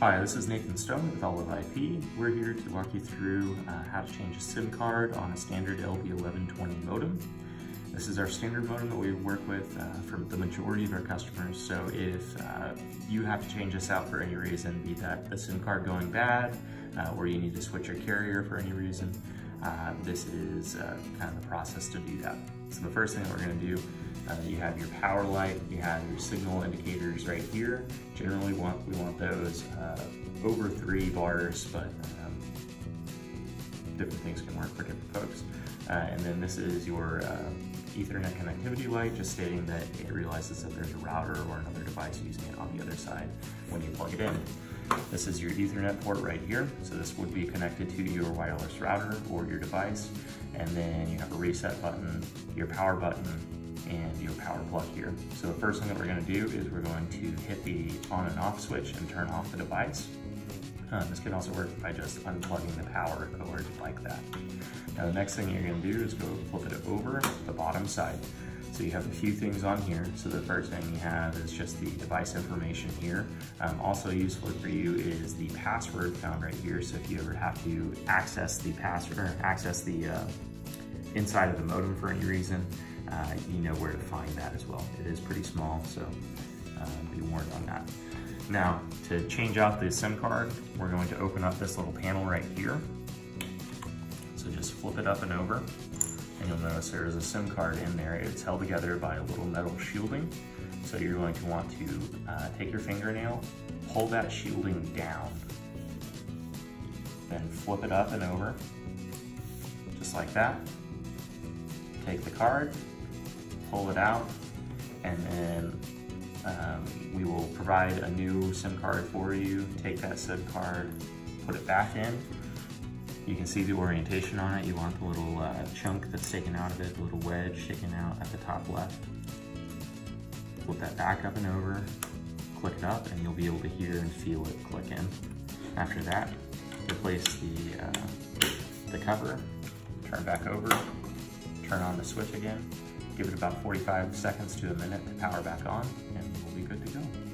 Hi, this is Nathan Stone with Olive IP. We're here to walk you through uh, how to change a SIM card on a standard LB1120 modem. This is our standard modem that we work with uh, for the majority of our customers. So if uh, you have to change this out for any reason, be that the SIM card going bad, uh, or you need to switch your carrier for any reason, uh, this is uh, kind of the process to do that. So the first thing that we're gonna do, uh, you have your power light, you have your signal indicators right here. Generally want, we want those uh, over three bars, but um, different things can work for different folks. Uh, and then this is your uh, Ethernet connectivity light, just stating that it realizes that there's a router or another device using it on the other side when you plug it in. This is your ethernet port right here. So this would be connected to your wireless router or your device. And then you have a reset button, your power button, and your power plug here. So the first thing that we're gonna do is we're going to hit the on and off switch and turn off the device. Uh, this can also work by just unplugging the power cord like that. Now the next thing you're gonna do is go flip it over the bottom side. So you have a few things on here. So the first thing you have is just the device information here. Um, also useful for you is the password found right here. So if you ever have to access the password, access the uh, inside of the modem for any reason, uh, you know where to find that as well. It is pretty small, so uh, be warned on that. Now, to change out the SIM card, we're going to open up this little panel right here. So just flip it up and over and you'll notice there is a SIM card in there. It's held together by a little metal shielding. So you're going to want to uh, take your fingernail, pull that shielding down, then flip it up and over, just like that. Take the card, pull it out, and then um, we will provide a new SIM card for you. Take that SIM card, put it back in, you can see the orientation on it. You want the little uh, chunk that's taken out of it, the little wedge sticking out at the top left. Flip that back up and over, click it up, and you'll be able to hear and feel it click in. After that, replace the, uh, the cover, turn back over, turn on the switch again, give it about 45 seconds to a minute to power back on, and we'll be good to go.